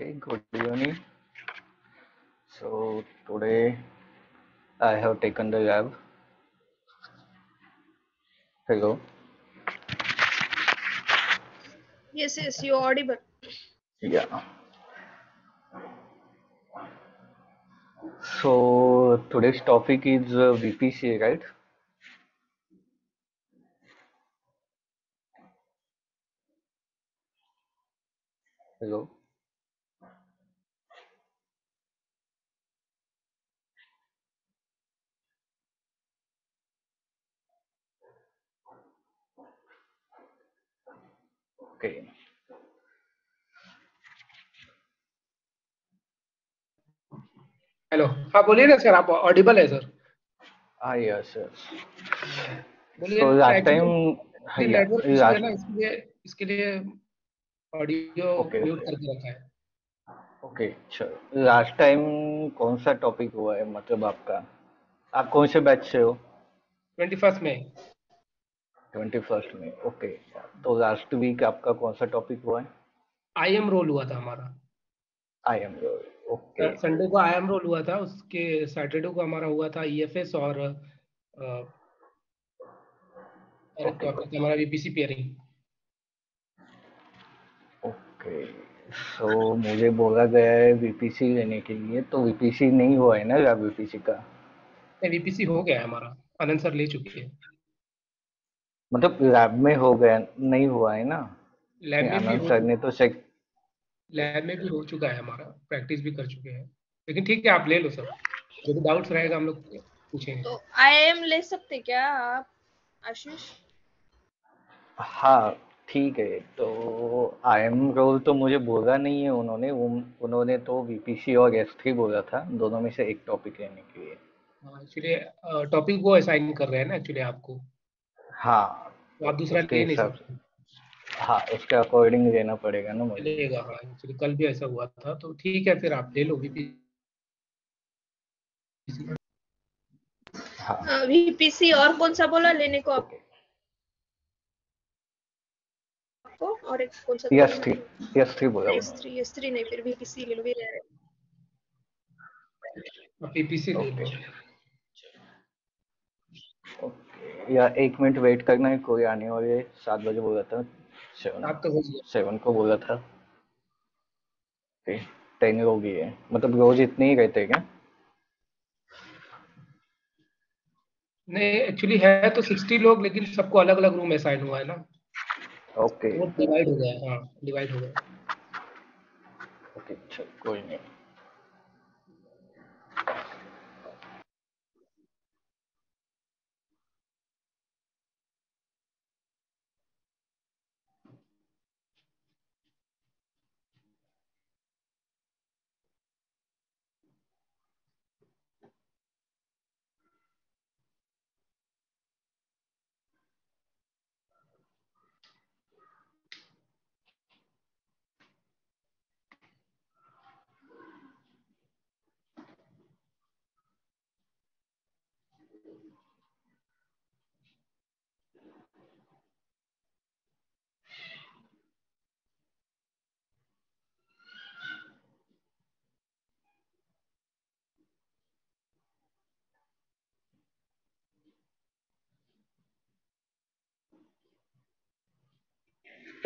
Okay, good evening. So today I have taken the lab. Hello. Yes, yes, you're audible. Yeah. So today's topic is uh, VPC, right? Hello. Okay. Hello हाँ बोलिए ना sir आप audible है sir? Ah, yes, yes. बोलिए So last actually time, yeah, network issue है last, ना इसके लिए इसके लिए ऑडियो म्यूट करके रखा है। Okay, चलो. लास्ट टाइम कौन सा टॉपिक हुआ है मतलब आपका? आप कौन से बैच से हो? ट्वेंटी फ़र्स्ट में ट्वेंटी फ़र्स्ट में। ओके। तो लास्ट वीक आपका कौन सा टॉपिक हुआ है? आई एम रोल हुआ था हमारा। I am role okay. Sunday को आई एम रोल हुआ था उसके सैटरडे को हमारा हुआ था ईएफएस और अ, और हमारा वीपीसी पेयरिंग ओके। सो मुझे बोला गया है वीपीसी लेने के लिए तो वीपीसी नहीं हुआ है ना लैब वीपीसी का? बीपीसी हो गया है हमारा। आनंद सर ले चुके हैं। मतलब लैब में हो गया नहीं हुआ है ना? लैब में भी सर ने तो सेक लैब में भी हो चुका है हमारा प्रैक्टिस भी कर चुके हैं। लेकिन ठीक है आप ले लो सर जो भी डाउट्स रहेगा हम लोग पूछेंगे। तो आई एम ले सकते क्या आप आशीष? हाँ ठीक है। तो आई एम रोल तो मुझे बोला नहीं है उन्होंने। उन, उन्होंने तो वीपीसी और एस थ्री बोला था। दोनों में से एक टॉपिक लेने के लिए। एक्चुअली टॉपिक वो असाइन कर रहे हैं ना एक्चुअली आपको। हाँ तो आप दूसरा ले नहीं हिसाब सकते। हाँ उसके अकॉर्डिंग लेना पड़ेगा ना मुझे। चलेगा हाँ एक्चुअली कल भी ऐसा हुआ था तो ठीक है फिर आप ले लो वीपी हाँ। वीपीसी और कौन सा बोला लेने को ओके। आपको और एक कौन सा यस थ्री यस थ्री बोला उन्होंने थ्री एस थ्री नहीं फिर वीपीसी ले लो भी रहे आप पीपीसी ले लो। या एक मिनट वेट करना है कोई आने वाले। सात बजे बोला था। सेवन। तो सेवन को बोला था। टेन लोग ही है। मतलब रोज इतने ही रहते हैं क्या? नहीं एक्चुअली है तो सिक्सटी लोग लेकिन सबको अलग अलग रूम असाइन हुआ है ना। ओके वो डिवाइड हो गया हाँ डिवाइड हो गया। ओके चल कोई नहीं।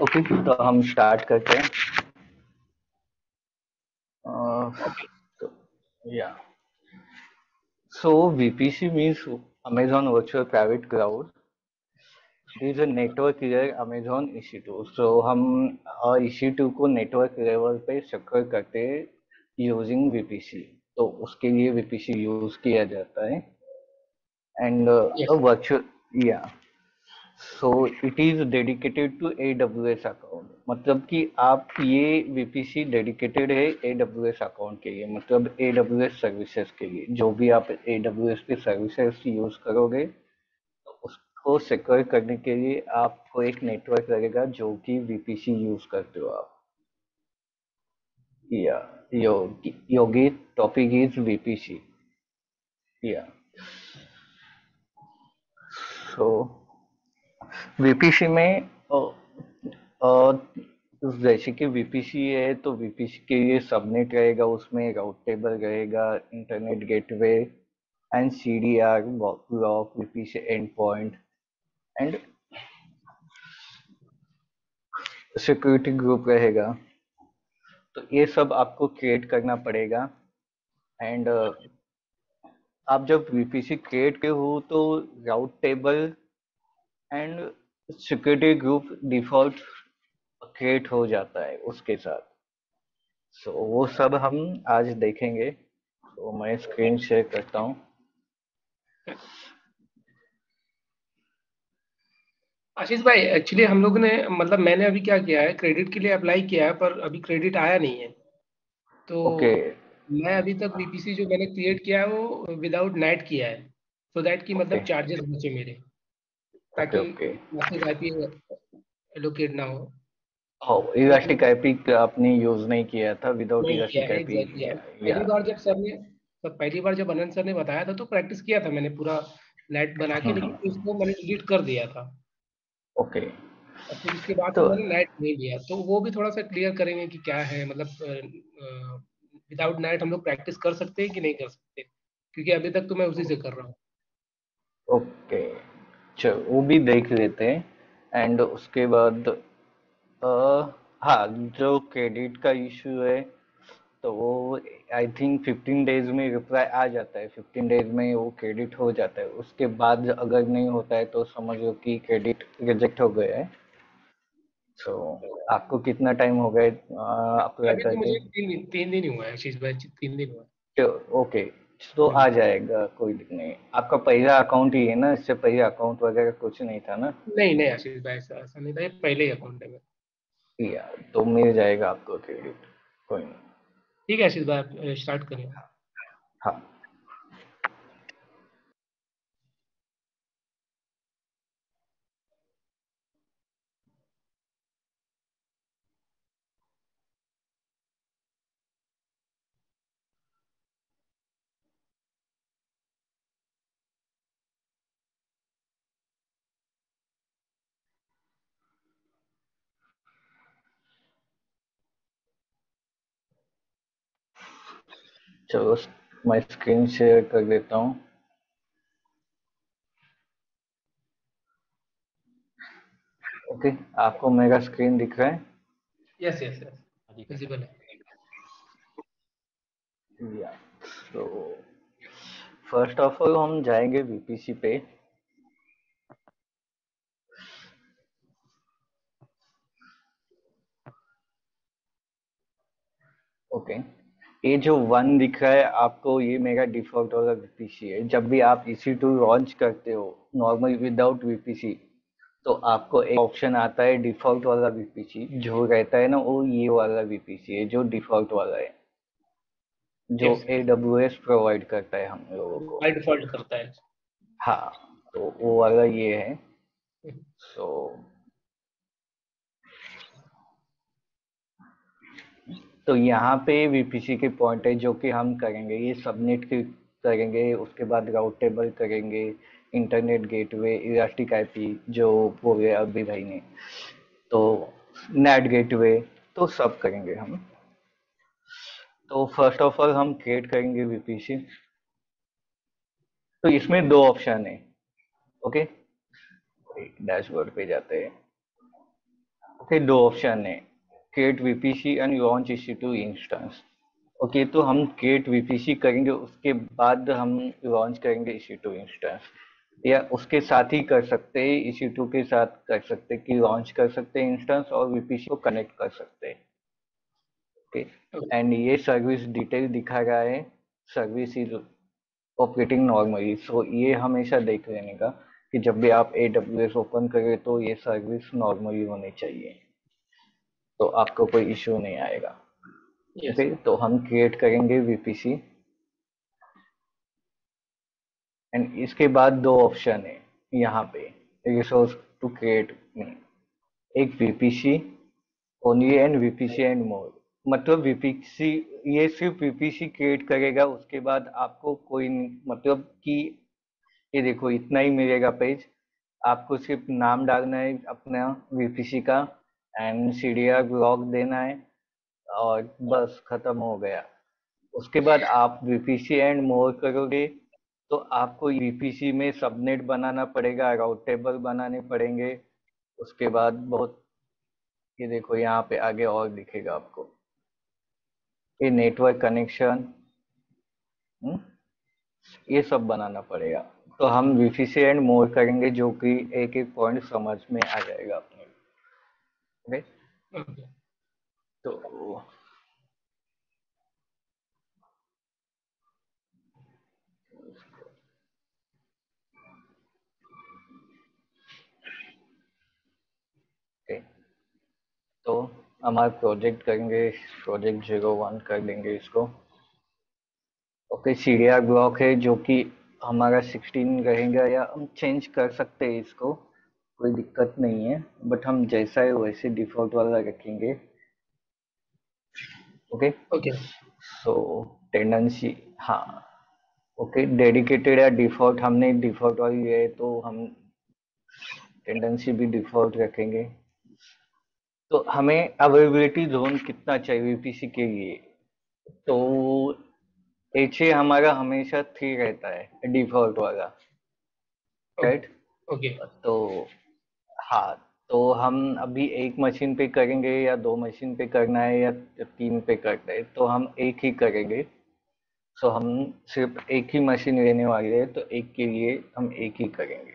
ओके okay, तो हम स्टार्ट करते हैं। या so VPC means Amazon virtual private cloud is a network layer Amazon EC two so हम ईसी टू को नेटवर्क लेवल पे शक्कर करते यूजिंग वीपीसी तो उसके लिए वीपीसी यूज़ किया जाता है। एंड वर्चुअल या. So it is dedicated to AWS account मतलब कि आप ये VPC डेडिकेटेड है ए डब्ल्यू एस अकाउंट के लिए मतलब ए डब्ल्यू एस सर्विसेज़ के लिए। जो भी आप ए डब्ल्यू एस की सर्विसेज़ यूज़ करोगे तो उसको सिक्योर करने के लिए आपको एक नेटवर्क लगेगा जो कि VPC यूज़ करते हो आप। या योगी योगी टॉपिक इज़ VPC या। सो VPC में जैसे कि वीपीसी है तो वीपीसी के लिए सबनेट रहेगा, उसमें राउट टेबल रहेगा internet gateway and C D R block VPC endpoint and security group रहेगा। तो ये सब आपको क्रिएट करना पड़ेगा एंड आप जब वीपीसी क्रिएट के हो तो route table and security group default create हो जाता है उसके साथ। सो so, वो सब हम आज देखेंगे। तो मैं स्क्रीन शेयर करता हूँ। आशीष भाई एक्चुअली हम लोग ने मतलब मैंने अभी क्या किया है क्रेडिट के लिए अप्लाई किया है पर अभी क्रेडिट आया नहीं है। तो okay. मैं अभी तक बीपीसी जो मैंने क्रिएट किया है वो विदाउट नेट किया है। सो so दैट की okay. मतलब चार्जेस बचे मेरे। ताकि okay, आईपी एलोकेट ना हो। इलास्टिक आईपी आपने यूज़ नहीं किया था विदाउट इलास्टिक आईपी पहली बार जब सर ने सब पहली बार जब अनंत सर ने बताया था तो प्रैक्टिस किया था मैंने पूरा नेट बना के लेकिन हम्म। उसको मैंने डिलीट कर दिया था। ओके फिर इसके बाद तो मैंने नेट नहीं लिया। तो वो भी थोड़ा सा क्लियर करेंगे कि क्या है मतलब विदाउट नेट हम लोग प्रैक्टिस कर सकते हैं कि नहीं कर सकते? क्योंकि अभी तक तो मैं उसी से कर रहा हूँ। ओके चलो वो भी देख लेते हैं। एंड उसके बाद हाँ जो क्रेडिट का इशू है तो वो आई थिंक फिफ्टीन डेज़ में रिप्लाई आ जाता है। फिफ्टीन डेज़ में वो क्रेडिट हो जाता है। उसके बाद अगर नहीं होता है तो समझ लो कि क्रेडिट रिजेक्ट हो गया है। तो आपको कितना टाइम हो गया? अप्लाई तो तीन, दिन हुआ है तीन दिन हुआ। ओके तो आ जाएगा कोई दिक्कत नहीं। आपका पहला अकाउंट ही है ना इससे पहले अकाउंट वगैरह कुछ नहीं था ना? नहीं नहीं आशीष भाई ऐसा नहीं था पहले ही अकाउंट है। या तो मिल जाएगा आपको क्रेडिट कोई नहीं। ठीक है आशीष भाई स्टार्ट करिए। हाँ। चलो मैं स्क्रीन शेयर कर देता हूँ। ओके okay, आपको मेरा स्क्रीन दिख रहा है? यस यस यस विजिबल है। या तो फ़र्स्ट ऑफ़ ऑल हम जाएँगे वीपीसी पे। Okay okay. ये जो वन दिख रहा है आपको ये मेरा डिफ़ॉल्ट वाला वीपीसी है। जब भी आप इसी टू लॉन्च करते हो नॉर्मल विदाउट वीपीसी तो आपको एक ऑप्शन आता है डिफ़ॉल्ट वाला वीपीसी जो रहता है ना वो ये वाला वीपीसी है जो डिफ़ॉल्ट वाला है। जो ए डब्ल्यू एस प्रोवाइड करता है हम लोगों को। डिफ़ॉल्ट करता है। हाँ तो वो वाला ये है। सो so, तो यहाँ पे वीपीसी के पॉइंट है जो कि हम करेंगे, ये सबनेट करेंगे, उसके बाद राउट टेबल करेंगे इंटरनेट गेटवे इलास्टिक आईपी जो बोले अभी भाई ने तो नेट गेटवे तो सब करेंगे हम। तो फ़र्स्ट ऑफ़ ऑल हम क्रिएट करेंगे वीपीसी तो इसमें दो ऑप्शन है ओके डैशबोर्ड पे जाते हैं ओके दो ऑप्शन है। Create VPC and launch EC2 instance. Okay okay, तो हम create VPC करेंगे उसके बाद हम लॉन्च करेंगे EC2 इंस्टेंस या उसके साथ ही कर सकते हैं इसी टू के साथ कर सकते हैं कि लॉन्च कर सकते हैं इंस्टेंस और VPC को कनेक्ट कर सकते हैं. ओके एंड ये सर्विस डिटेल दिखा रहा है. Service is operating normally so ये हमेशा देख लेने का कि जब भी आप एडब्ल्यूएस ओपन करें तो ये सर्विस नॉर्मली होनी चाहिए. तो आपको कोई इश्यू नहीं आएगा। Yes. ठीक तो हम क्रिएट करेंगे वीपीसी एंड इसके बाद दो ऑप्शन है यहाँ पे रिसोर्स टू क्रिएट में। एक VPC only and VPC and more मतलब वीपीसी ये सिर्फ़ वीपीसी क्रिएट करेगा उसके बाद आपको कोई मतलब कि ये देखो इतना ही मिलेगा पेज आपको सिर्फ़ नाम डालना है अपना वीपीसी का। And C D R block देना है और बस खत्म हो गया। उसके बाद आप वीपीसी एंड मोर करोगे तो आपको वीपीसी में सबनेट बनाना पड़ेगा राउट टेबल बनाने पड़ेंगे। उसके बाद बहुत ये देखो यहाँ पे आगे और दिखेगा आपको। ये नेटवर्क कनेक्शन हम्म, ये सब बनाना पड़ेगा। तो हम वीपीसी एंड मोर करेंगे जो कि एक एक पॉइंट समझ में आ जाएगा तो तो हमारा प्रोजेक्ट करेंगे प्रोजेक्ट ज़ीरो वन कर देंगे इसको। ओके सीडीआर ब्लॉक है जो कि हमारा सिक्सटीन रहेगा या हम चेंज कर सकते हैं इसको। कोई दिक्कत नहीं है बट हम जैसा है वैसे डिफ़ॉल्ट वाला रखेंगे। ओके ओके सो टेंडेंसी हाँ। ओके डेडिकेटेड या डिफ़ॉल्ट हमने डिफ़ॉल्ट वाली लिया है तो हम टेंडेंसी भी डिफ़ॉल्ट रखेंगे। तो हमें अवेलेबिलिटी जोन कितना चाहिए वीपीसी के लिए? तो एच हमारा हमेशा थ्री रहता है डिफ़ॉल्ट वाला। राइट ओके तो हाँ तो हम अभी एक मशीन पे करेंगे या दो मशीन पे करना है या तीन पे करना है तो हम एक ही करेंगे। सो हम सिर्फ़ एक ही मशीन लेने वाले हैं तो एक के लिए हम एक ही करेंगे।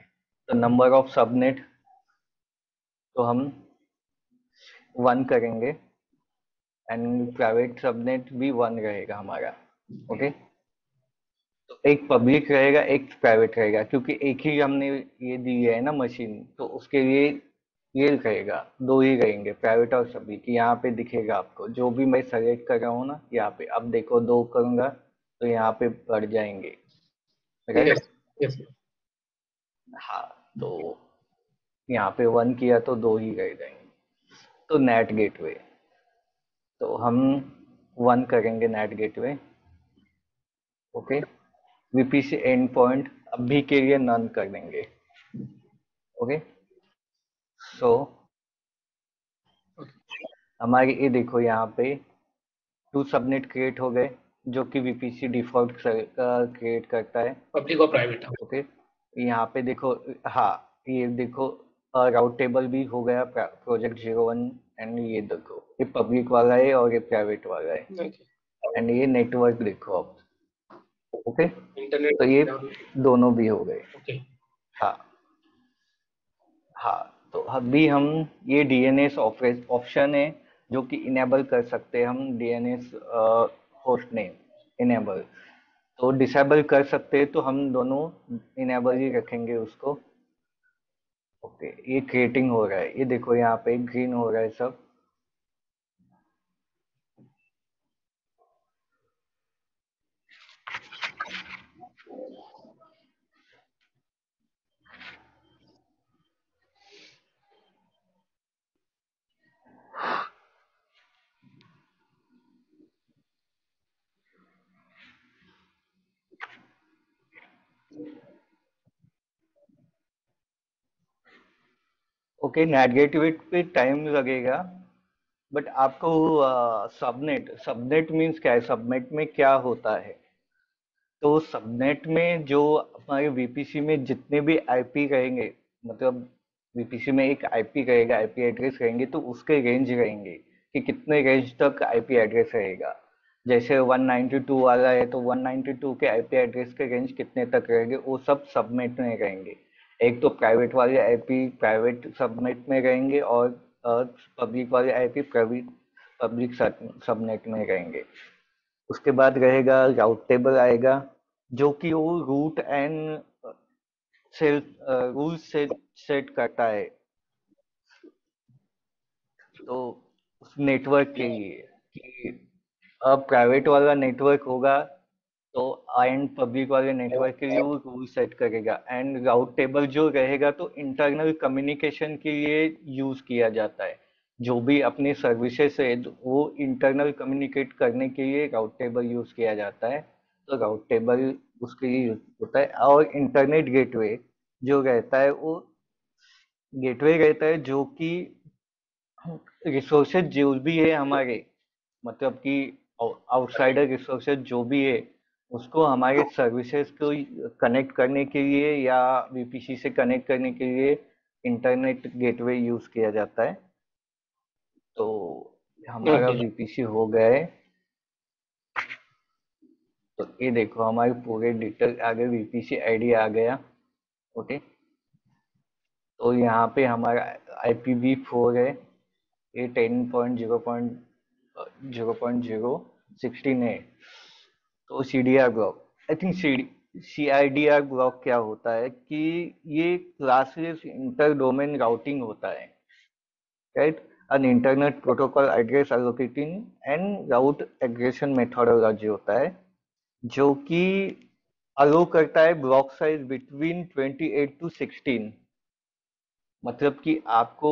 तो नंबर ऑफ़ सबनेट तो हम वन करेंगे। एंड प्राइवेट सबनेट भी वन रहेगा हमारा, ओके? तो एक पब्लिक रहेगा एक प्राइवेट रहेगा क्योंकि एक ही हमने ये दी है ना मशीन तो उसके लिए ये रहेगा दो ही रहेंगे प्राइवेट और पब्लिक यहाँ पे दिखेगा आपको जो भी मैं सेलेक्ट कर रहा हूँ ना यहाँ पे अब देखो दो करूँगा तो यहाँ पे बढ़ जाएँगे yes, yes. हाँ तो यहाँ पे वन किया तो दो ही रह जाएँगे तो नेट गेटवे तो हम वन करेंगे NAT gateway okay VPC endpoint अभी के लिए नन कर देंगे। ओके सो हमारे ये देखो यहाँ पे टू सबनेट क्रिएट हो गए जो कि वीपीसी डिफ़ॉल्ट क्रिएट करता है। पब्लिक और प्राइवेट ओके यहाँ पे देखो हाँ ये देखो राउट टेबल भी हो गया प्रोजेक्ट ज़ीरो वन एंड ये देखो ये पब्लिक वाला है और ये प्राइवेट वाला है। एंड ये नेटवर्क देखो आप। ओके? इंटरनेट तो ये दोनों भी हो गए। ओके। हाँ। हाँ तो अभी हम ये डीएनएस ऑप्शन है जो कि इनेबल कर सकते हैं हम डीएनएस होस्ट नेम इनेबल तो डिसेबल कर सकते हैं तो हम दोनों इनेबल ही रखेंगे उसको। ओके ये क्रिएटिंग हो रहा है। ये देखो यहाँ पे ग्रीन हो रहा है सब। ओके नेगेटिविट पे टाइम लगेगा बट आपको सबनेट सबनेट मीन्स क्या है? सबनेट में क्या होता है? तो सबनेट में जो हमारे वीपीसी में जितने भी आईपी रहेंगे मतलब वीपीसी में एक आईपी रहेगा आईपी एड्रेस रहेंगे तो उसके रेंज रहेंगे कि कितने रेंज तक आईपी एड्रेस रहेगा। जैसे 192 वाला है तो 192 के आईपी एड्रेस के रेंज कितने तक रहेंगे, वो सब सबनेट में रहेंगे। एक तो प्राइवेट वाले आईपी प्राइवेट सबनेट में रहेंगे और पब्लिक वाले आईपी पब्लिक सबनेट में रहेंगे। उसके बाद रहेगा राउट टेबल आएगा, जो कि वो route and cell rule set set करता है। तो नेटवर्क के लिए कि अब प्राइवेट वाला नेटवर्क होगा तो एंड पब्लिक वाले नेटवर्क के लिए वो रूल सेट करेगा। एंड राउट टेबल जो रहेगा तो इंटरनल कम्युनिकेशन के लिए यूज़ किया जाता है। जो भी अपनी सर्विसेज़ है वो इंटरनल कम्युनिकेट करने के लिए राउट टेबल यूज़ किया जाता है। तो राउट टेबल उसके लिए यूज़ होता है। और इंटरनेट गेटवे जो रहता है वो गेटवे रहता है जो कि रिसोर्सेज जो भी है हमारे मतलब कि आउटसाइडर रिसोर्सेज जो भी है उसको हमारे सर्विसेज़ को कनेक्ट करने के लिए या वीपीसी से कनेक्ट करने के लिए इंटरनेट गेटवे यूज़ किया जाता है। तो हमारा वीपीसी हो गया है। तो ये देखो हमारे पूरे डिटेल आगे वीपीसी आईडी आ गया। ओके तो यहाँ पे हमारा आई फोर है। ये ten point zero point zero point zero sixteen है। तो C block I think C I D R block क्या होता है कि ये क्लासेस इंटर डोमेन राउटिंग होता है right an internet protocol address allocating and route aggression methodology होता है, जो कि अलो करता है ब्लॉक साइज़ बिटवीन 28 टू 16 मतलब कि आपको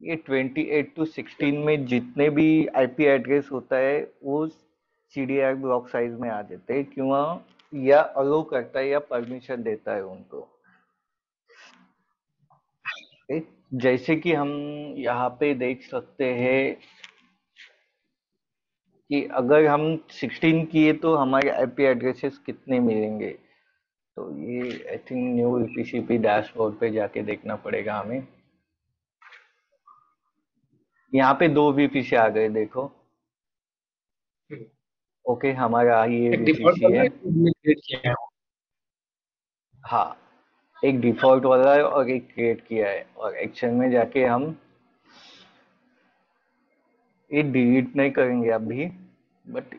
ये 28 टू 16 में जितने भी आईपी एड्रेस होता है वो C D R block size में आ जाते हैं, क्यों या अलो करता है या परमिशन देता है उनको। जैसे कि हम यहाँ पे देख सकते हैं कि अगर हम 16 किए तो हमारे आईपी एड्रेसेस कितने मिलेंगे? तो ये आई थिंक न्यू ईपीसीपी डैशबोर्ड पे जाके देखना पड़ेगा हमें। यहाँ पे दो वीपीसी आ गए, देखो। ओके हमारा ये है। हाँ एक डिफ़ॉल्ट वाला है और एक क्रिएट किया है और एक्शन में जाके हम ये डिलीट नहीं करेंगे अभी बट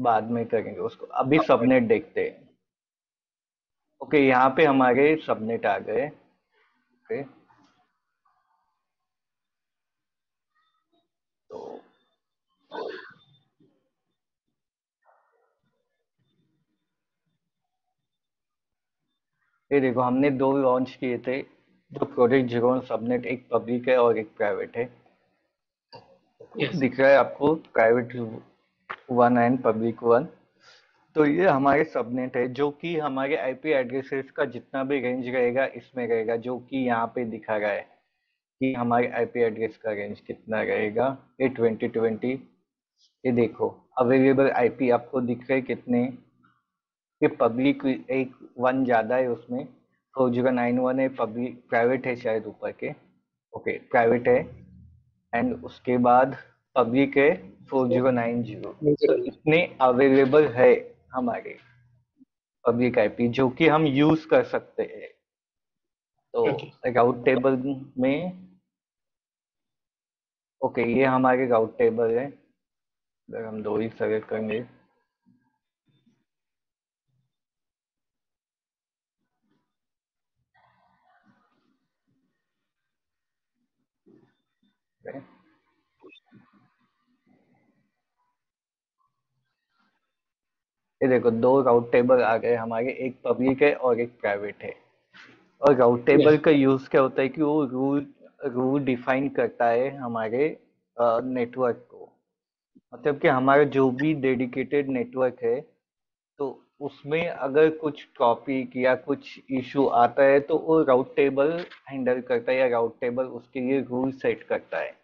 बाद में करेंगे उसको। अभी सबनेट देखते हैं। ओके यहाँ पे हमारे सबनेट आ गए। ओके तो ये देखो हमने दो लॉन्च किए थे। जो प्रोजेक्ट ज़ीरो सबनेट एक पब्लिक है और एक प्राइवेट है। Yes. दिख रहा है आपको private one and public one तो ये हमारे सबनेट है जो कि हमारे आईपी एड्रेसेस का जितना भी रेंज रहेगा इसमें रहेगा जो कि यहाँ पे दिखा रहा है कि हमारे आईपी एड्रेस का रेंज कितना रहेगा। ये ट्वेंटी ट्वेंटी ये देखो अवेलेबल आईपी आपको दिख रहे कितने? ये पब्लिक एक वन ज़्यादा है उसमें फोर ज़ीरो नाइन वन है पब्लिक प्राइवेट है शायद ऊपर के। ओके प्राइवेट है। एंड उसके बाद पब्लिक है फोर ज़ीरो नाइन ज़ीरो इतने अवेलेबल है हमारे पब्लिक आईपी जो कि हम यूज़ कर सकते हैं। तो राउट टेबल में ओके ये हमारे राउट टेबल है। अगर हम दो ही सेलेक्ट करेंगे। ये देखो दो राउट टेबल आ गए हमारे एक पब्लिक है और एक प्राइवेट है। और राउट टेबल का यूज़ क्या होता है कि वो रूल रूल डिफाइन करता है हमारे नेटवर्क को। मतलब कि हमारा जो भी डेडिकेटेड नेटवर्क है तो उसमें अगर कुछ टॉपिक या कुछ इशू आता है तो वो राउट टेबल हैंडल करता है या राउट टेबल उसके लिए रूल सेट करता है।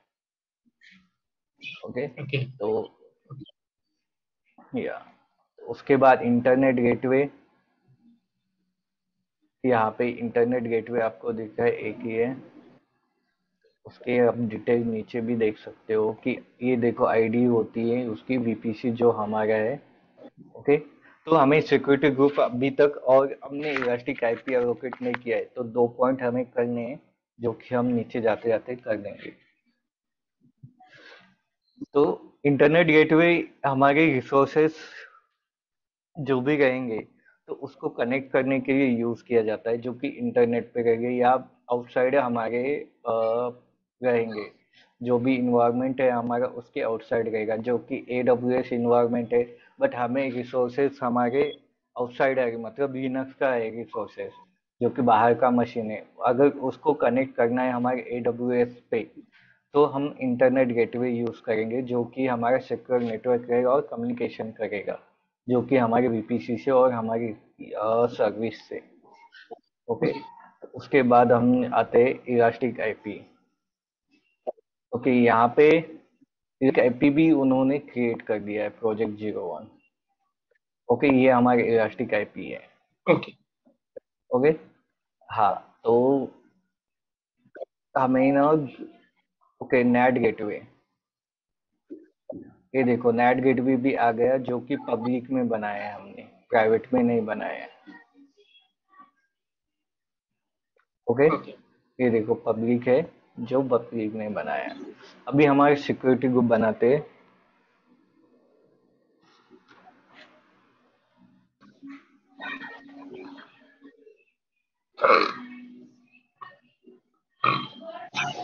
Okay okay? okay. तो या उसके बाद इंटरनेट गेटवे यहाँ पे इंटरनेट गेटवे आपको दिख रहा है, एक ही है। उसके आप डिटेल नीचे भी देख सकते हो कि ये देखो आईडी होती है, उसकी वीपीसी जो हमारा है ओके तो हमें सिक्योरिटी ग्रुप अभी तक और हमने इलास्टिक आईपी एलोकेट नहीं किया है तो दो पॉइंट हमें करने हैं, जो कि हम नीचे जाते जाते कर देंगे। तो इंटरनेट गेटवे हमारे रिसोर्सेस जो भी रहेंगे तो उसको कनेक्ट करने के लिए यूज़ किया जाता है, जो कि इंटरनेट पे रहेंगे या आउटसाइड हमारे रहेंगे। जो भी इन्वायरमेंट है हमारा, उसके आउटसाइड रहेगा, जो कि ए डब्ल्यू एस इन्वायरमेंट है। बट हमें रिसोर्सेज हमारे आउटसाइड है मतलब लिनक्स का है रिसोर्सेज जो कि बाहर का मशीन है। अगर उसको कनेक्ट करना है हमारे ए डब्ल्यू एस पे तो हम इंटरनेट गेटवे यूज़ करेंगे, जो कि हमारा सिक्योर नेटवर्क रहेगा और कम्युनिकेशन करेगा। जो कि हमारे वीपीसी से और हमारी सर्विस से। ओके उसके बाद हम आते इलास्टिक आईपी ओके यहाँ पे एक एपी भी उन्होंने क्रिएट कर दिया है प्रोजेक्ट ज़ीरो वन ओके ये हमारे इलास्टिक आईपी है। ओके ओके हाँ तो हमें ना ओके नेट गेटवे ये देखो नेट गेटवे भी भी आ गया जो कि पब्लिक में बनाया है हमने प्राइवेट में नहीं बनाया है। ओके ओके ये देखो पब्लिक है जो पब्लिक ने बनाया अभी हमारे सिक्योरिटी ग्रुप बनाते हैं।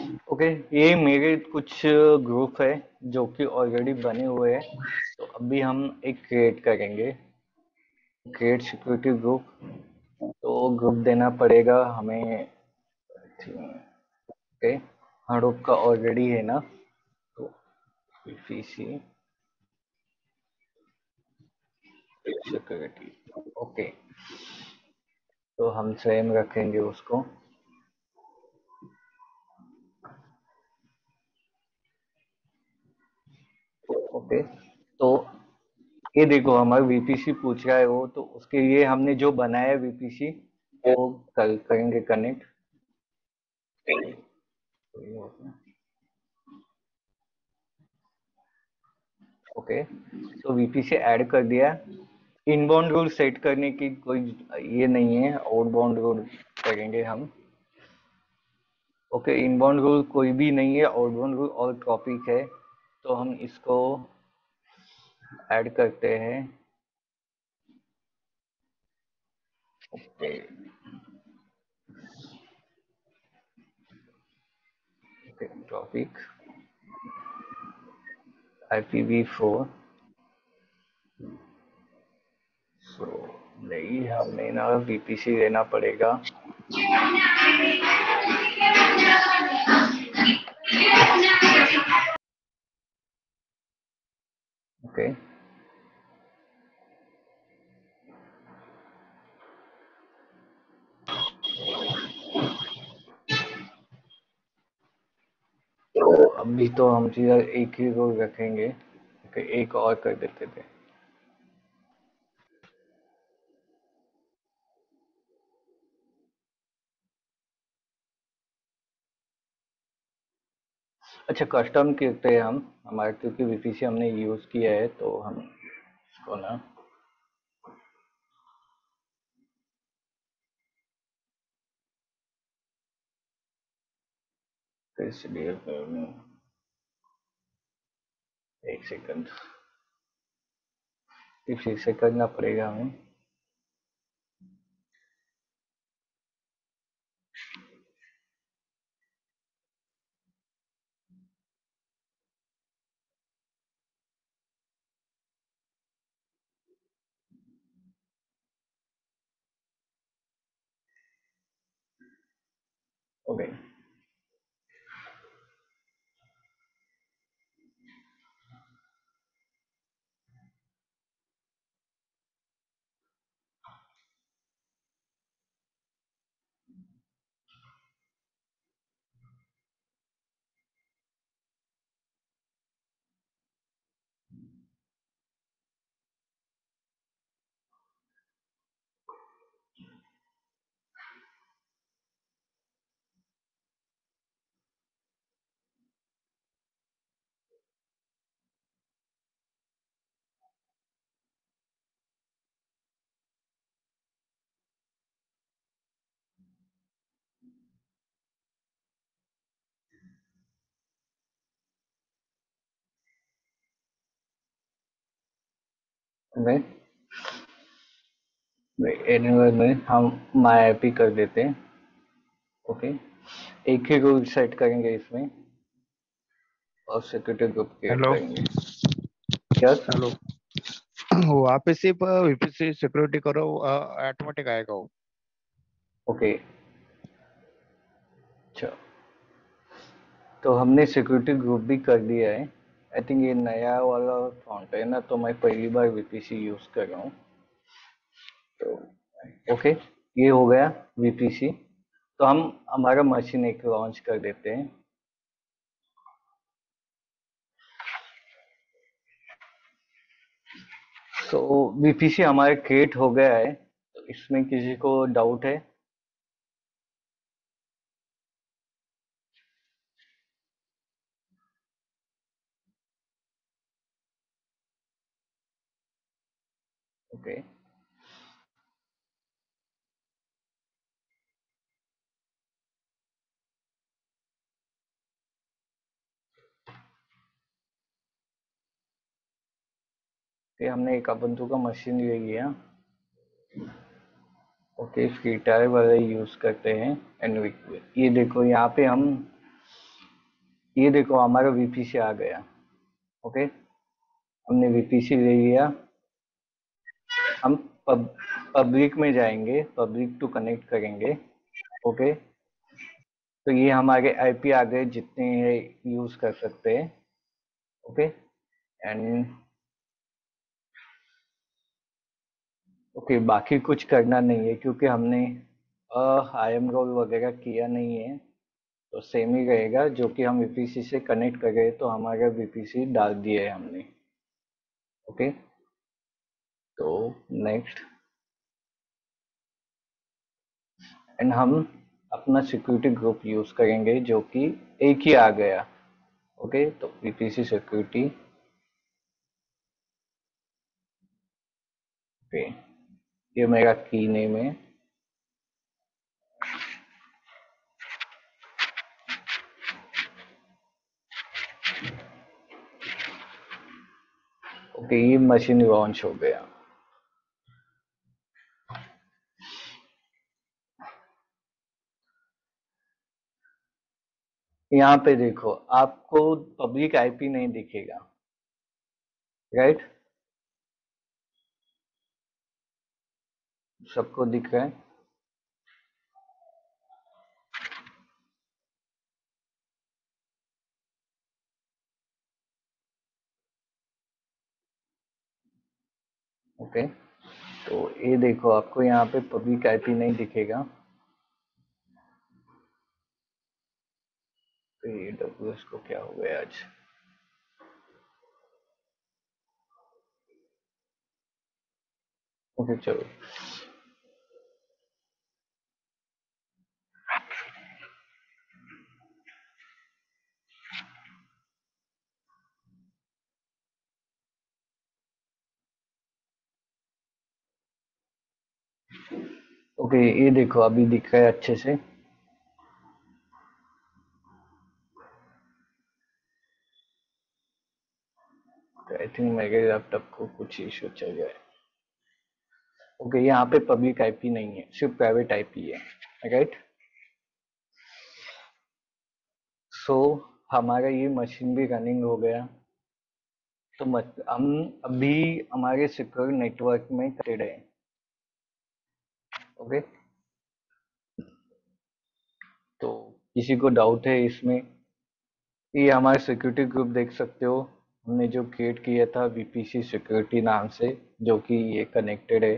ओके okay, ये मेरे कुछ ग्रुप है जो कि ऑलरेडी बने हुए हैं। तो अभी हम एक क्रिएट करेंगे। क्रिएट सिक्योरिटी ग्रुप तो ग्रुप देना पड़ेगा हमें। ओके हडूप का ऑलरेडी है ना? तो पीसी सिक्योरिटी ओके तो हम स्वयं रखेंगे उसको। ओके तो ये देखो हमारा वीपीसी पूछ रहा है वो तो उसके लिए हमने जो बनाया वीपीसी वो कर, करेंगे कनेक्ट ओके तो वीपीसी ऐड कर दिया। इनबाउंड रूल सेट करने की कोई ये नहीं है आउटबाउंड रूल करेंगे हम। ओके इनबाउंड रूल कोई भी नहीं है आउटबाउंड रूल और टॉपिक है। तो हम इसको ऐड करते हैं। ओके। टॉपिक IPv4 सो नहीं, हमें ना VPC लेना पड़ेगा। Okay. तो अभी तो हम सीधा एक ही रोल रखेंगे। ओके, एक और कर देते थे। अच्छा कस्टम करते हैं हम। हमारे, क्योंकि वीपीसी हमने यूज़ किया है तो हम इसको ना इसलिए एक सेकंड फिर से करना पड़ेगा हमें। ओके में। एनिमल में हम माई आईपी कर देते हैं। ओके एक ही रूल सेट करेंगे इसमें। और सिक्योरिटी ग्रुप क्रिएट करेंगे। यस हेलो वहाँ पे सिर्फ़ वीपीसी सिक्योरिटी करो ऑटोमेटिक आएगा वो। ओके अच्छा। तो हमने सिक्योरिटी ग्रुप भी कर दिया है। आई थिंक ये नया वाला फॉन्ट है ना तो मैं पहली बार वीपीसी यूज़ कर रहा हूँ। तो ओके ये हो गया वीपीसी तो हम हमारा मशीन एक लॉन्च कर देते हैं। तो वीपीसी हमारे क्रिएट हो गया है तो इसमें किसी को डाउट है ये हमने एक अबंधु का मशीन ले लिया। ओके इसकी टायर वाले यूज़ करते हैं एंड ये देखो यहाँ पे हम ये देखो हमारा वीपीसी आ गया। ओके हमने वीपीसी ले लिया। हम पब, पब्लिक में जाएँगे पब्लिक टू कनेक्ट करेंगे। ओके तो ये हमारे आईपी आ गए जितने यूज़ कर सकते हैं। ओके एंड ओके okay, बाकी कुछ करना नहीं है क्योंकि हमने आई एम रोल वगैरह किया नहीं है तो सेम ही रहेगा जो कि हम वीपीसी से कनेक्ट कर गए तो हमारा वीपीसी डाल दिया है हमने ओके? तो नेक्स्ट एंड हम अपना सिक्योरिटी ग्रुप यूज़ करेंगे जो कि एक ही आ गया ओके okay? तो वीपीसी सिक्योरिटी ओके okay. ये मेरा की नेम है। ओके, ये मशीन लॉन्च हो गया। यहाँ पे देखो, आपको पब्लिक आईपी नहीं दिखेगा। राइट सबको दिख रहा है। ओके तो ये देखो, आपको यहाँ पे पब्लिक आईपी नहीं दिखेगा। तो को क्या हो गया आज? ओके चलो। ओके ये देखो अभी दिख रहा है अच्छे से। आई थिंक मेरे लैपटॉप को कुछ इशू चल गया है। ओके यहाँ पे पब्लिक आईपी नहीं है सिर्फ़ प्राइवेट आईपी है राइट सो so, हमारा ये मशीन भी रनिंग हो गया। तो हम अभी हमारे सिक्योर नेटवर्क में कनेक्टेड है। ओके? तो किसी को डाउट है इसमें? ये हमारे सिक्योरिटी ग्रुप देख सकते हो। हमने जो क्रिएट किया था बीपीसी सिक्योरिटी नाम से, जो कि ये कनेक्टेड है।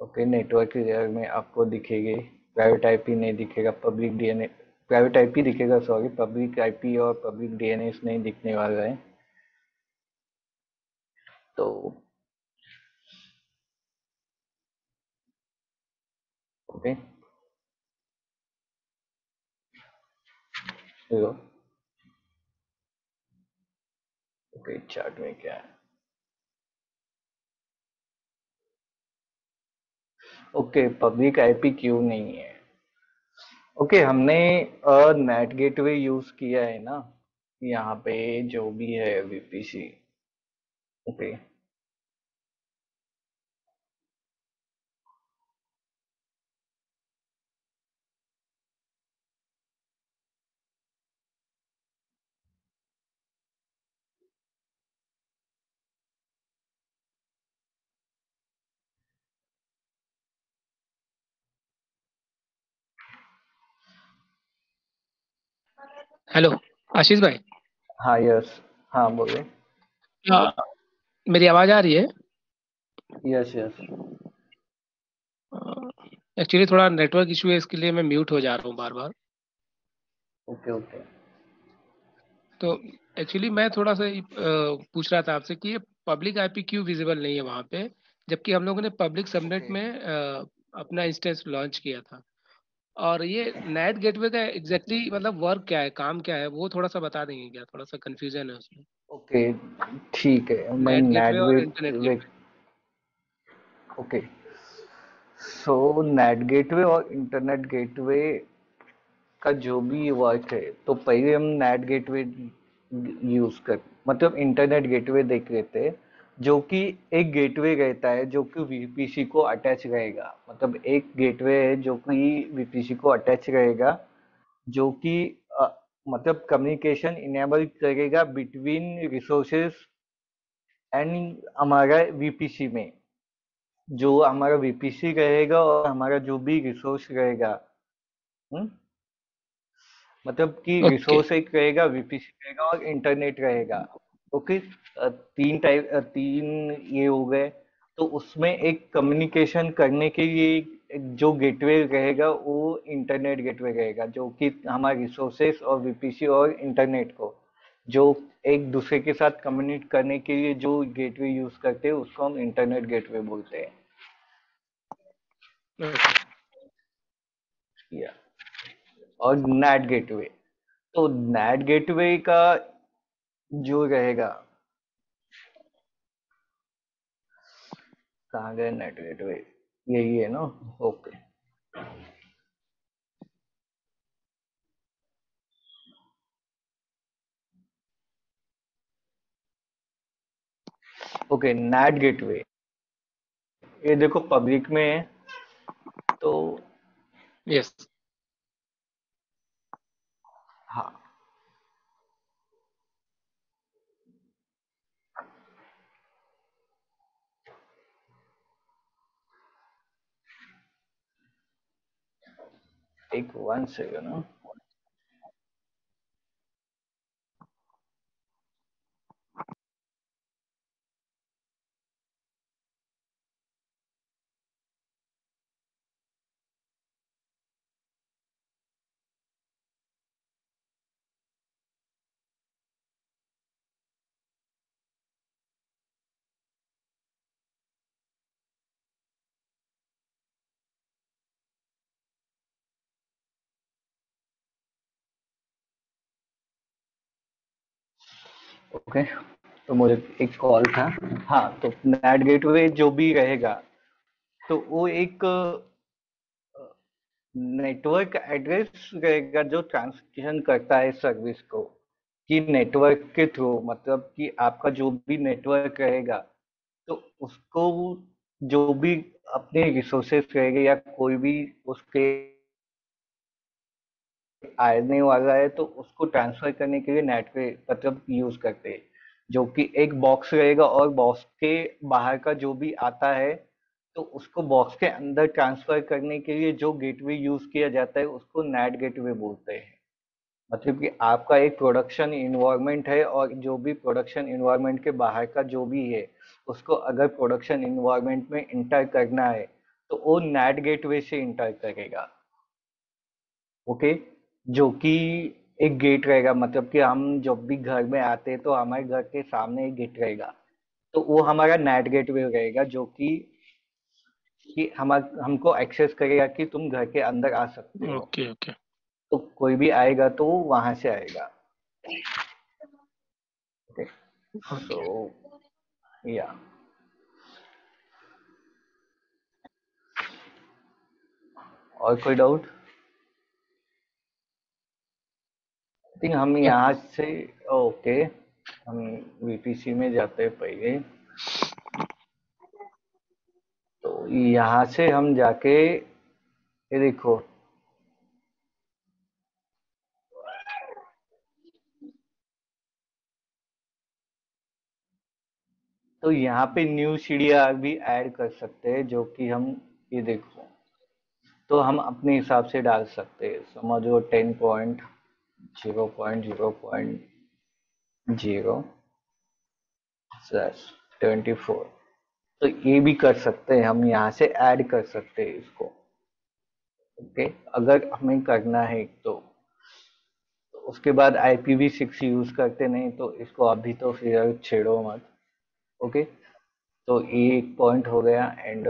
ओके नेटवर्क में आपको दिखेगी। प्राइवेट आईपी नहीं दिखेगा पब्लिक डीएनए प्राइवेट आईपी दिखेगा सॉरी पब्लिक आईपी और पब्लिक डीएनए नहीं दिखने वाला है। तो ओके देखो ओके चार्ट में क्या है? ओके पब्लिक आईपी क्यों नहीं है? ओके okay, हमने नेट गेटवे यूज़ किया है ना? यहाँ पे जो भी है VPC okay okay. Hello Ashish भाई। हाँ यस हाँ बोलिए। मेरी आवाज़ आ रही है? यस यस एक्चुअली थोड़ा नेटवर्क इशू है इसके लिए मैं म्यूट हो जा रहा हूँ बार बार ओके ओके तो एक्चुअली मैं थोड़ा सा पूछ रहा था आपसे कि ये पब्लिक आईपी क्यों विजिबल नहीं है वहाँ पे? जबकि हम लोगों ने पब्लिक सबनेट Okay. में अपना इंस्टेंस लॉन्च किया था। और ये नेट गेटवे का एग्जैक्टली exactly, मतलब वर्क क्या है काम क्या है वो थोड़ा सा बता देंगे क्या? थोड़ा सा कंफ्यूजन है उसमें। ओके ठीक है। मैं NAT okay so NAT gateway. और इंटरनेट गेटवे का जो भी वर्क है तो पहले हम नेट गेटवे यूज़ कर मतलब इंटरनेट गेटवे देख लेते हैं जो कि एक गेटवे रहता है जो कि वीपीसी को अटैच रहेगा। मतलब एक गेटवे है जो कि वीपीसी को अटैच रहेगा जो कि अ, मतलब कम्युनिकेशन इनेबल करेगा बिटवीन रिसोर्सेस एंड हमारा वीपीसी में। जो हमारा वीपीसी रहेगा और हमारा जो भी रिसोर्स रहेगा हम्म मतलब कि ओके रिसोर्स एक रहेगा वीपीसी रहेगा और इंटरनेट रहेगा। ओके तीन टाइप तीन ये हो गए। तो उसमें एक कम्युनिकेशन करने के लिए जो गेटवे रहेगा वो इंटरनेट गेटवे रहेगा जो कि हमारे रिसोर्सेस और वीपीसी और इंटरनेट को जो एक दूसरे के साथ कम्युनिकेट करने के लिए जो गेटवे यूज़ करते हैं उसको हम इंटरनेट गेटवे बोलते हैं। या और नेट गेटवे तो नेट गेटवे का जो रहेगा। कहाँ गए नेट गेटवे, यही है ना? ओके। Okay, NAT gateway. ये देखो, पब्लिक में है तो यस हाँ एक वन सेकेंड ना ओके तो मुझे एक कॉल था। हाँ तो नेट गेटवे जो भी रहेगा तो वो एक नेटवर्क एड्रेस रहेगा जो ट्रांसमिशन करता है सर्विस को, कि नेटवर्क के थ्रू मतलब कि आपका जो भी नेटवर्क रहेगा तो उसको जो भी अपने रिसोर्सेस रहेगा या कोई भी उसके आने वाला है तो उसको ट्रांसफ़र करने के लिए नेटवर्क मतलब यूज़ करते हैं, जो कि एक बॉक्स रहेगा और बॉक्स के बाहर का जो भी आता है तो उसको बॉक्स के अंदर ट्रांसफ़र करने के लिए जो गेटवे यूज़ किया जाता है, उसको नेट गेटवे बोलते हैं। मतलब कि आपका एक प्रोडक्शन इन्वायरमेंट है और जो भी प्रोडक्शन इन्वायरमेंट के बाहर का जो भी है, उसको अगर प्रोडक्शन इन्वायरमेंट में इंटर करना है तो वो नेट गेटवे से इंटर करेगा। ओके जो कि एक गेट रहेगा मतलब कि हम जब भी घर में आते हैं तो हमारे घर के सामने एक गेट रहेगा। तो वो हमारा नेट गेटवे रहेगा जो कि कि हम हमको एक्सेस करेगा कि तुम घर के अंदर आ सकते हो। Okay okay. तो कोई भी आएगा तो वहाँ से आएगा। ओके सो या। और कोई डाउट थिंक हम यहाँ से ओके हम वीपीसी में जाते पहले। तो यहाँ से हम जाके, ये देखो। तो यहाँ पे न्यू सीडीआर भी ऐड कर सकते हैं, जो कि हम, ये देखो। तो हम अपने हिसाब से डाल सकते हैं। समझो ten point zero point zero point zero slash twenty four तो ये भी कर सकते हैं हम यहाँ से ऐड कर सकते हैं इसको ओके okay? अगर हमें करना है तो, तो उसके बाद I P V six use करते नहीं तो इसको अभी तो फिर छेड़ो मत ओके okay? तो ये एक पॉइंट हो गया एंड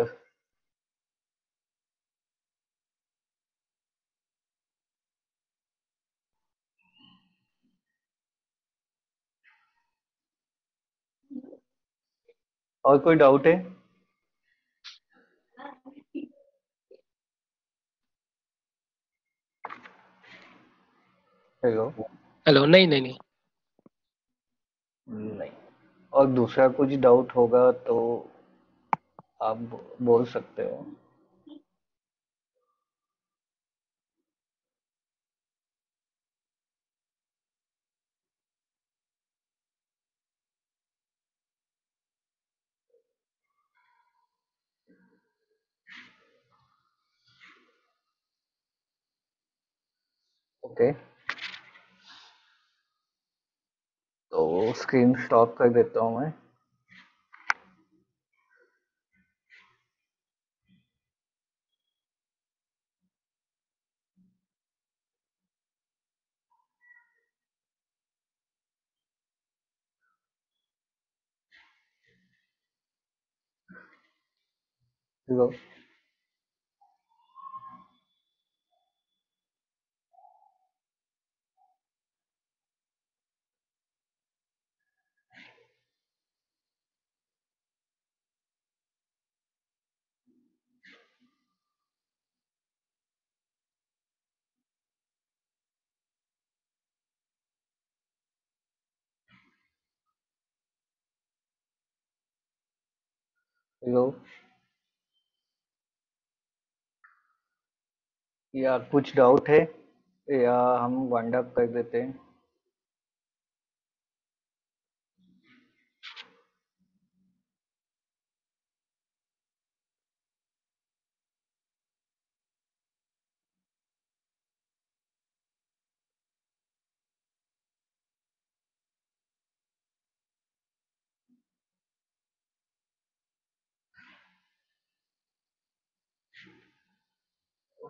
और कोई डाउट है? हेलो हेलो नहीं नहीं नहीं। नहीं। और दूसरा कुछ डाउट होगा तो आप बोल सकते हो। ओके। तो स्क्रीन स्टॉप कर देता हूँ मैं। हेलो हेलो या कुछ डाउट है? या हम वाइंड अप कर देते हैं?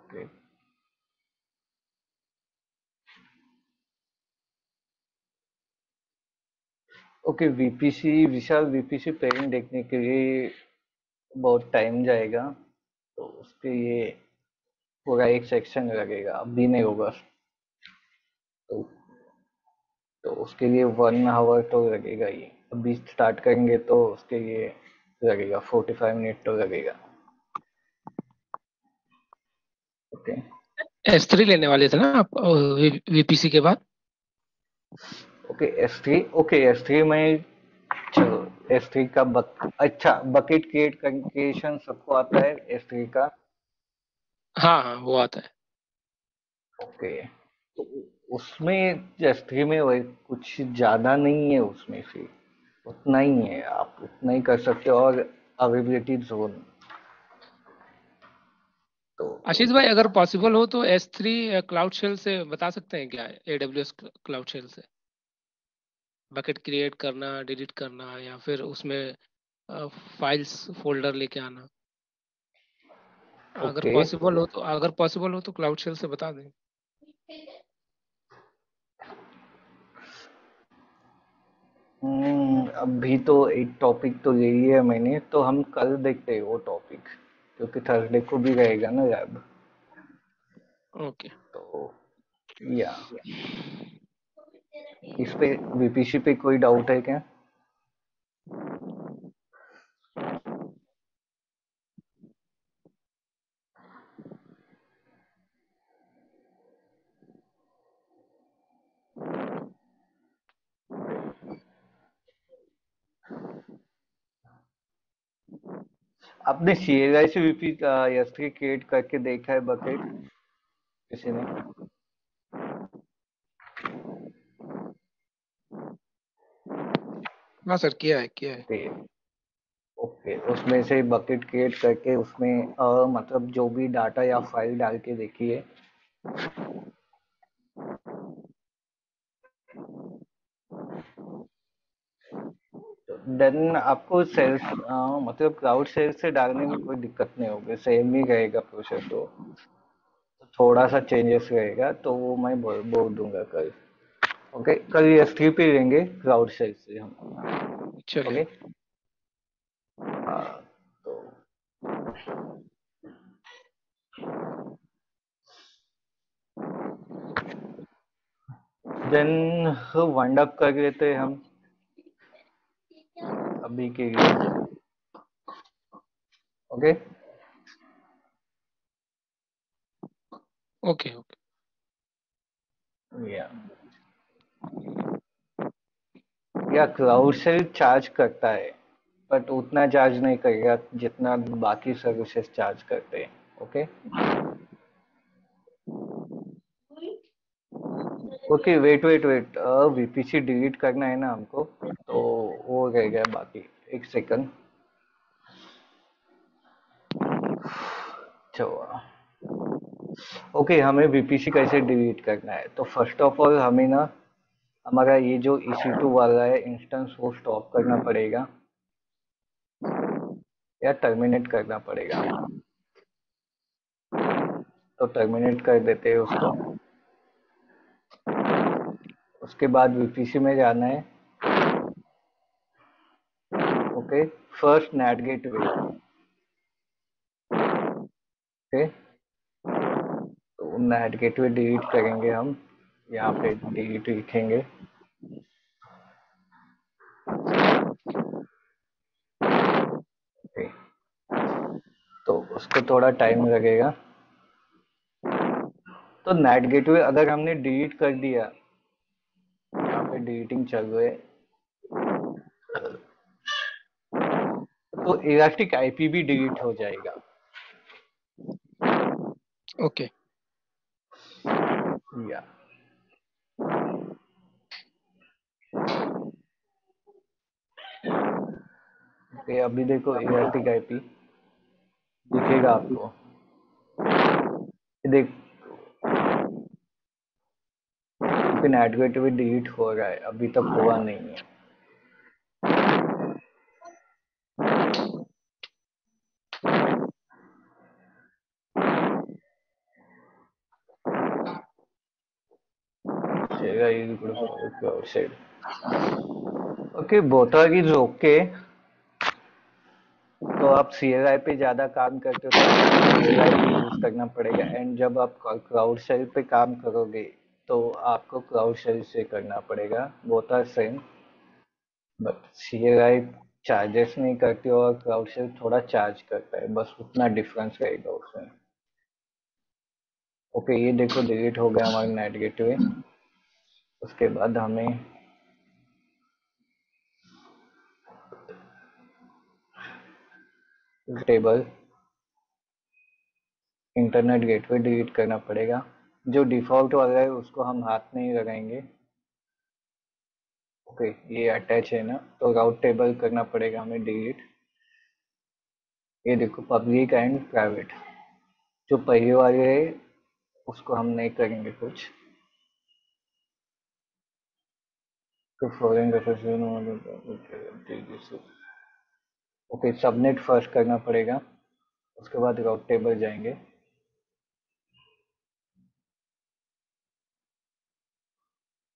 Okay okay VPC Vishal VPC parent देखने के लिए बहुत टाइम जाएगा तो उसके लिए पूरा एक सेक्शन लगेगा अभी नहीं होगा। तो तो उसके लिए वन आवर तो लगेगा ही। अभी स्टार्ट करेंगे तो उसके लिए लगेगा फोर्टी फाइव मिनट तो लगेगा। ओके एस थ्री लेने वाले थे ना आप वीपीसी के बाद? Okay S three okay S three में चलो एस थ्री का बक, अच्छा बकेट क्रिएट कंकेशन सबको आता है एस थ्री का? हाँ हाँ वो आता है। ओके तो उसमें एस थ्री में वही कुछ ज़्यादा नहीं है उसमें से उतना ही है आप उतना ही कर सकते हो और अवेलेबिलिटी जोन तो आशीष भाई अगर पॉसिबल हो तो एस थ्री क्लाउड शेल से बता सकते हैं क्या? A W S cloud shell से। बकेट क्रिएट करना डिलीट करना या फिर उसमें फाइल्स फोल्डर लेके आना। अगर Okay. पॉसिबल हो तो अगर पॉसिबल हो तो क्लाउड शेल से बता दें। हम्म, अभी तो एक टॉपिक तो ले लिया मैंने तो हम कल देखते हैं वो टॉपिक क्योंकि थर्सडे को भी रहेगा ना लैब ओके तो या। इस पे बीपीसी पे कोई डाउट है क्या? आपने सीएलआई से वीपी एस थ्री क्रिएट करके देखा है बकेट किसी ने? हाँ सर किया है किया है। ओके उसमें से बकेट क्रिएट करके उसमें अ, मतलब जो भी डाटा या फ़ाइल डाल के देखिए देन आपको सेल्स मतलब क्लाउड सेल्स से डालने में कोई दिक्कत नहीं होगी। सेम ही रहेगा प्रोसेस तो। थोड़ा सा चेंजेस रहेगा तो वो मैं बोल, बोल दूँगा कल। ओके कल एस टी पी लेंगे क्लाउड सेल्स से हम। ओके तो। देन वाइंड अप कर लेते हैं हम। अभी के ओके ओके ओके या या क्लाउड सेल चार्ज करता है बट उतना चार्ज नहीं करेगा जितना बाकी सर्विसेज़ चार्ज करते हैं okay okay wait wait wait VPC delete करना है ना हमको तो वो रह गया बाकी। एक सेकंड ओके हमें वीपीसी कैसे डिलीट करना है? तो फ़र्स्ट ऑफ़ ऑल हमें ना हमारा ये जो EC2 वाला है इंस्टेंस वो स्टॉप करना पड़ेगा। या टर्मिनेट करना पड़ेगा। तो टर्मिनेट कर देते हैं उसको। उसके बाद वीपीसी में जाना है। Okay first NAT gateway okay तो नेट गेटवे डिलीट करेंगे हम। यहाँ पे डिलीट लिखेंगे। तो उसको थोड़ा टाइम लगेगा। तो नेट गेटवे अगर हमने डिलीट कर दिया डिलीटिंग चल रही है तो इलास्टिक आईपी भी डिलीट हो जाएगा। Okay okay. या ओके अभी देखो इलास्टिक आईपी दिखेगा आपको। देख नेट गेटवे डिलीट हो रहा है अभी तक हुआ नहीं है good for cloud. Okay, both are is okay. तो आप सी पे ज़्यादा काम करते हो तो यूज़ करना पड़ेगा एंड जब आप क्लाउड सेल पे काम करोगे तो आपको क्लाउड सेल से करना पड़ेगा। Are same but C charges नहीं करती और क्लाउड सेल थोड़ा चार्ज करता है। बस उतना डिफरेंस रहेगा उसमें ओके ये देखो डिलीट हो गया हमारा नेट गेटवे उसके बाद हमें टेबल इंटरनेट गेटवे डिलीट करना पड़ेगा। जो डिफ़ॉल्ट वाला है, उसको हम हाथ नहीं लगाएँगे। ओके ये अटैच है ना तो राउट टेबल करना पड़ेगा हमें डिलीट ये देखो पब्लिक एंड प्राइवेट जो पहले वाले है, उसको हम नहीं करेंगे कुछ। तो फॉलोइंग ओके सबनेट फ़र्स्ट करना पड़ेगा। उसके बाद राउट टेबल जाएँगे।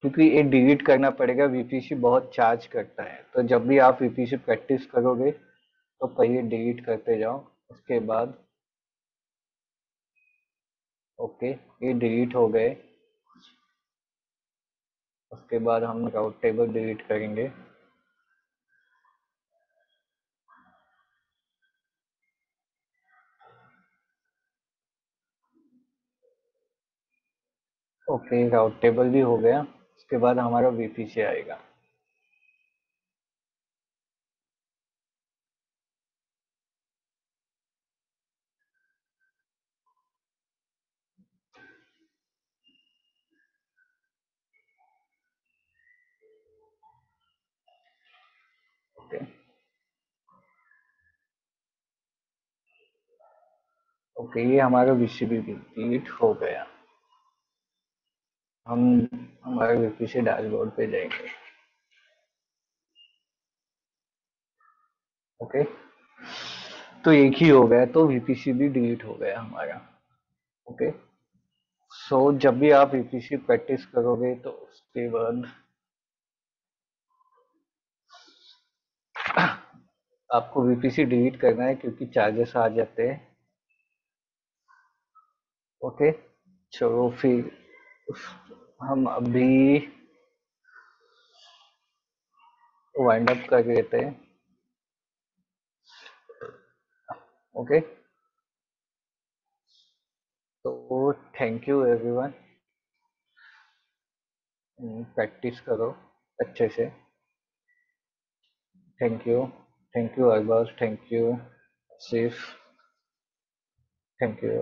क्योंकि ये डिलीट करना पड़ेगा वीपीसी बहुत चार्ज करता है। तो जब भी आप वीपीसी प्रैक्टिस करोगे तो पहले डिलीट करते जाओ, उसके बाद ओके, ये डिलीट हो गए। उसके बाद हम राउट टेबल डिलीट करेंगे। ओके राउट टेबल भी हो गया। उसके बाद हमारा वीपीसी आएगा। ओके। ओके ये हमारा वीसीबी डिलीट हो गया। हम हमारे वीपीसी डैशबोर्ड पे जाएँगे। ओके तो एक ही हो गया तो वीपीसी भी डिलीट हो गया हमारा। ओके सो जब भी आप वीपीसी प्रैक्टिस करोगे तो उसके बाद आपको वीपीसी डिलीट करना है, क्योंकि चार्जेस आ जाते हैं। ओके चलो फिर हम अभी वाइंड अप कर लेते हैं ओके तो थैंक यू एवरीवन प्रैक्टिस करो अच्छे से। Thank you thank you Arbaaz thank you सिफ थैंक यू